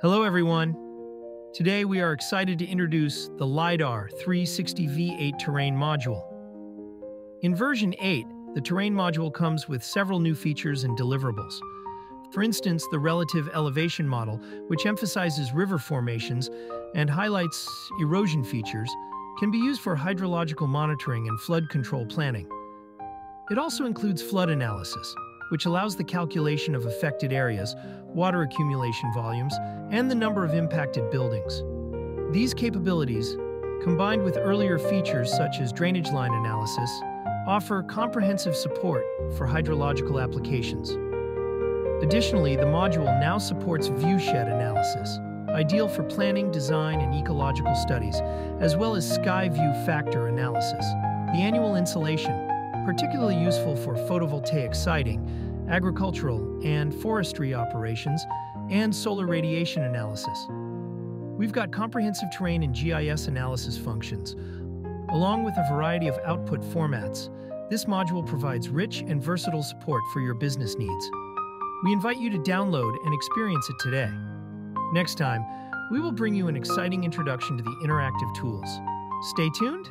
Hello, everyone. Today we are excited to introduce the LiDAR 360V8 Terrain Module. In version 8, the Terrain Module comes with several new features and deliverables. For instance, the Relative Elevation Model, which emphasizes river formations and highlights erosion features, can be used for hydrological monitoring and flood control planning. It also includes flood analysis, which allows the calculation of affected areas, water accumulation volumes, and the number of impacted buildings. These capabilities, combined with earlier features such as drainage line analysis, offer comprehensive support for hydrological applications. Additionally, the module now supports viewshed analysis, ideal for planning, design, and ecological studies, as well as sky view factor analysis. The annual insolation, particularly useful for photovoltaic siting, agricultural and forestry operations, and solar radiation analysis. We've got comprehensive terrain and GIS analysis functions, along with a variety of output formats. This module provides rich and versatile support for your business needs. We invite you to download and experience it today. Next time, we will bring you an exciting introduction to the interactive tools. Stay tuned